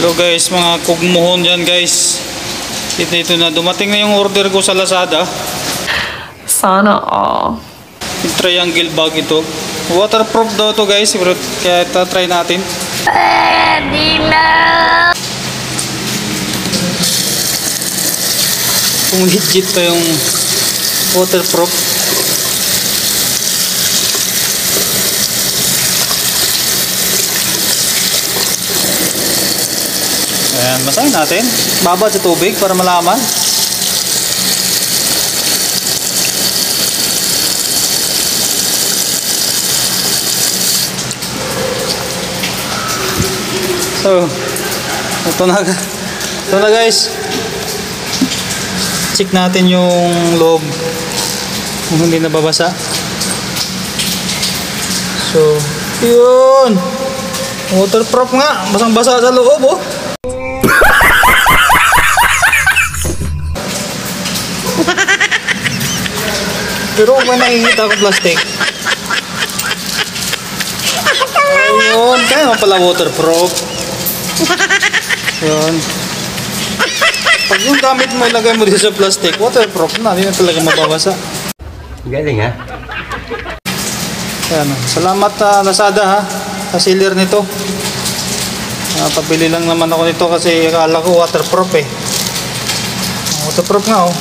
Hello guys, mga kugmuhon dyan guys. Ito, ito na, dumating na yung order ko sa Lazada. Sana all. Yung triangle bag ito. Waterproof daw to guys, pero kaya ito try natin. Kung legit pa yung waterproof. Ayan, masahin natin. Babad sa tubig para malaman. So, ito na, ito na guys. Check natin yung loob kung hindi nababasa. So, yun. Waterproof nga. Basang-basa sa loob, oh. Pero kung may nakikita ko plastic. Ayun, kaya naman pala waterproof. Yun. Pag yung gamit mo ilagay mo dito sa plastic, waterproof na, hindi na talaga mababasa. Galing ha? Ayan, salamat ah, Lazada ha, sa sealer nito. Ah, pabili lang naman ako nito kasi akala ko waterproof eh. Waterproof nga oh.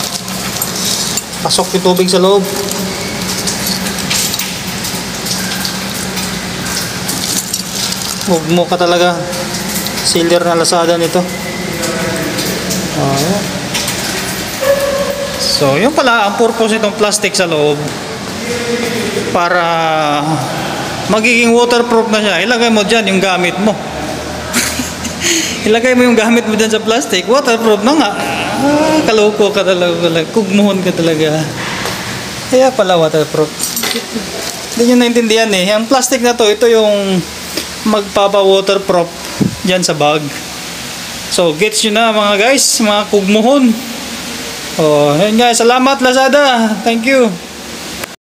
Pasok yung tubig sa loob. Huwag mo ka talaga sealer na Lazada nito. Oh. So, yun pala ang purpose itong plastic sa loob para magiging waterproof na siya. Ilagay mo dyan yung gamit mo. Ilagay mo yung gamit mo dyan sa plastic, waterproof na nga. Ah, kaloko ka talaga, kugmuhon ka talaga. Kaya pala waterproof. Hindi nyo naintindihan eh. Yung plastic na to, ito yung magpapa-waterproof dyan sa bag. So, gets nyo na mga guys, mga kugmuhon. Oh, yun guys, salamat Lazada. Thank you.